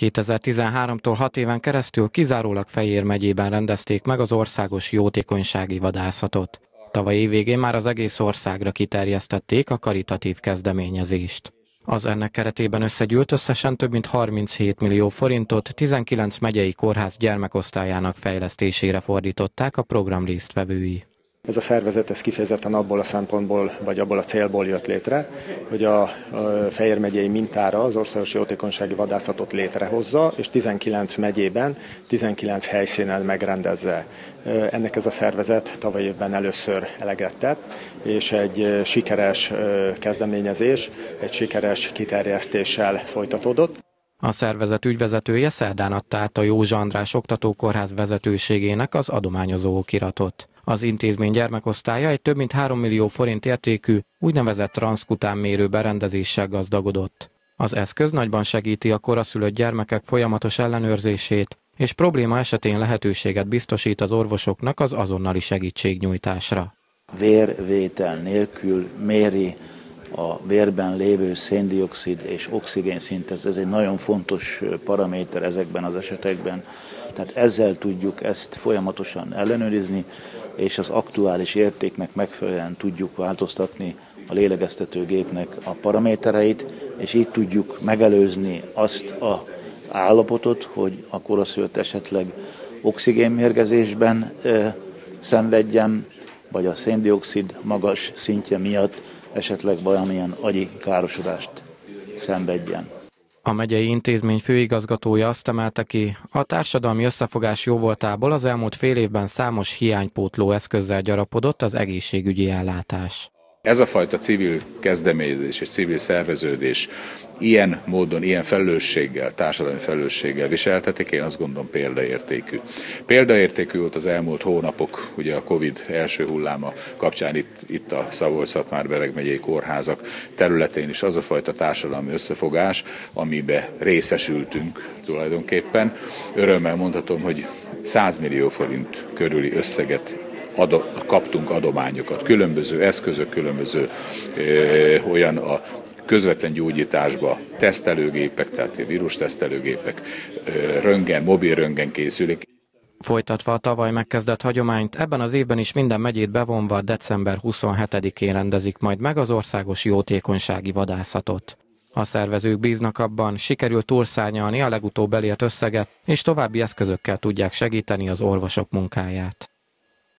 2013-tól 6 éven keresztül kizárólag Fejér megyében rendezték meg az országos jótékonysági vadászatot. Tavaly évvégén már az egész országra kiterjesztették a karitatív kezdeményezést. Az ennek keretében összegyűlt összesen több mint 37 millió forintot 19 megyei kórház gyermekosztályának fejlesztésére fordították a program résztvevői. Ez a szervezet ez kifejezetten abból a szempontból, vagy abból a célból jött létre, hogy a Fejér megyei mintára az országos jótékonysági vadászatot létrehozza, és 19 megyében, 19 helyszínen megrendezze. Ennek ez a szervezet tavaly évben először eleget tett, és egy sikeres kezdeményezés, egy sikeres kiterjesztéssel folytatódott. A szervezet ügyvezetője szerdán adta át a Józsa András Oktatókórház vezetőségének az adományozó okiratot. Az intézmény gyermekosztálya egy több mint 3 millió forint értékű, úgynevezett transzkután mérő berendezéssel gazdagodott. Az eszköz nagyban segíti a koraszülött gyermekek folyamatos ellenőrzését, és probléma esetén lehetőséget biztosít az orvosoknak az azonnali segítségnyújtásra. Vérvétel nélkül méri a vérben lévő széndiokszid és oxigén szintet. Ez egy nagyon fontos paraméter ezekben az esetekben. Tehát ezzel tudjuk ezt folyamatosan ellenőrizni, és az aktuális értéknek megfelelően tudjuk változtatni a lélegeztetőgépnek a paramétereit, és így tudjuk megelőzni azt a állapotot, hogy a koraszült esetleg oxigénmérgezésben e, szenvedjen, vagy a széndiokszid magas szintje miatt esetleg valamilyen agyi károsodást szenvedjen. A megyei intézmény főigazgatója azt emelte ki, a társadalmi összefogás jóvoltából az elmúlt fél évben számos hiánypótló eszközzel gyarapodott az egészségügyi ellátás. Ez a fajta civil kezdeményezés és civil szerveződés ilyen módon, ilyen felelősséggel, társadalmi felelősséggel viseltetik, én azt gondolom példaértékű. Példaértékű volt az elmúlt hónapok, ugye a Covid első hulláma kapcsán itt, itt a Szabolcs-Szatmár megyei kórházak területén is az a fajta társadalmi összefogás, amibe részesültünk tulajdonképpen. Örömmel mondhatom, hogy 100 millió forint körüli összeget ado, kaptunk adományokat, különböző eszközök, különböző ö, olyan a közvetlen gyógyításba tesztelőgépek, tehát vírustesztelőgépek, röngen, mobil röngen készülik. Folytatva a tavaly megkezdett hagyományt, ebben az évben is minden megyét bevonva december 27-én rendezik majd meg az országos jótékonysági vadászatot. A szervezők bíznak abban, sikerül túlszárnyalni a legutóbb elért összeget, és további eszközökkel tudják segíteni az orvosok munkáját.